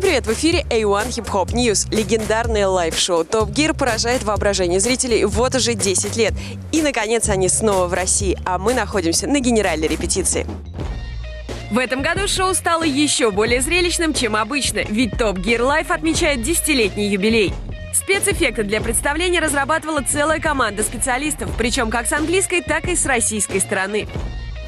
привет! В эфире A1 Hip Hop News. Легендарное live -шоу Top Gear поражает воображение зрителей вот уже 10 лет. И, наконец, они снова в России, а мы находимся на генеральной репетиции. В этом году шоу стало еще более зрелищным, чем обычно, ведь Top Gear Live отмечает десятилетний юбилей. Спецэффекты для представления разрабатывала целая команда специалистов, причем как с английской, так и с российской стороны.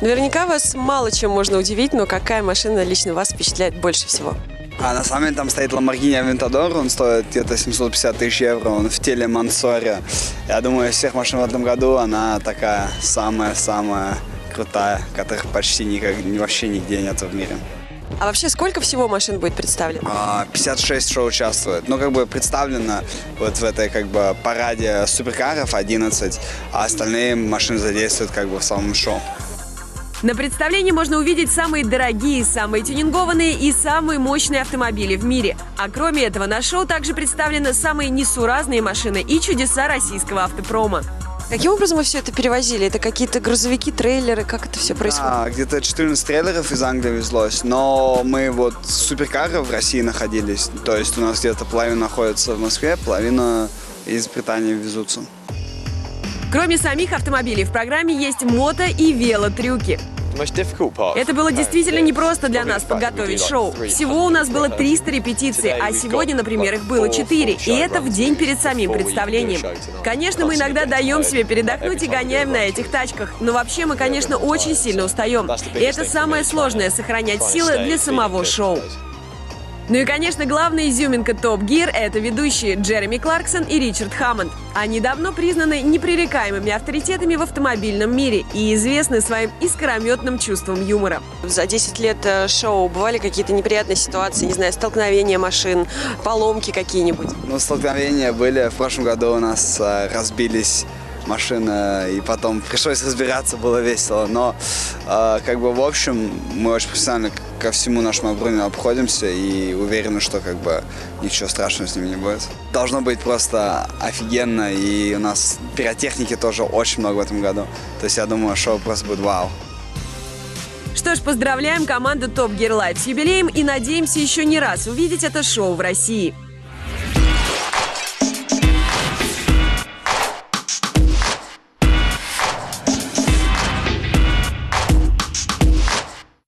Наверняка вас мало чем можно удивить, но какая машина лично вас впечатляет больше всего? А на самом деле там стоит Lamborghini Aventador, он стоит где-то 750 тысяч евро, он в теле Мансоре. Я думаю, из всех машин в этом году она такая самая-самая крутая, которых почти никак, вообще нигде нет в мире. А вообще сколько всего машин будет представлено? 56 а, шоу участвует. Ну, как бы представлено вот в этой как бы параде суперкаров 11, а остальные машины задействуют как бы в самом шоу. На представлении можно увидеть самые дорогие, самые тюнингованные и самые мощные автомобили в мире. А кроме этого, на шоу также представлены самые несуразные машины и чудеса российского автопрома. Каким образом вы все это перевозили? Это какие-то грузовики, трейлеры? Как это все происходит? Да, где-то 14 трейлеров из Англии везлось. Но мы вот в суперкарах в России находились. То есть у нас где-то половина находится в Москве, половина из Британии везутся. Кроме самих автомобилей, в программе есть мото и велотрюки. Это было действительно непросто для нас подготовить шоу. Всего у нас было 300 репетиций, а сегодня, например, их было 4. И это в день перед самим представлением. Конечно, мы иногда даем себе передохнуть и гоняем на этих тачках. Но вообще мы, конечно, очень сильно устаем. И это самое сложное — сохранять силы для самого шоу. Ну и, конечно, главная изюминка Топ Гир – это ведущие Джереми Кларксон и Ричард Хаммонд. Они давно признаны непререкаемыми авторитетами в автомобильном мире и известны своим искрометным чувством юмора. За 10 лет э, шоу бывали какие-то неприятные ситуации, не знаю, столкновения машин, поломки какие-нибудь? Ну, столкновения были. В прошлом году у нас э, разбились машина, и потом пришлось разбираться, было весело. Но, э, как бы, в общем, мы очень профессионально ко всему нашему оборудованию обходимся и уверены, что, как бы, ничего страшного с ними не будет. Должно быть просто офигенно, и у нас пиротехники тоже очень много в этом году. То есть, я думаю, шоу просто будет вау. Что ж, поздравляем команду Top Gear Live с юбилеем и надеемся еще не раз увидеть это шоу в России.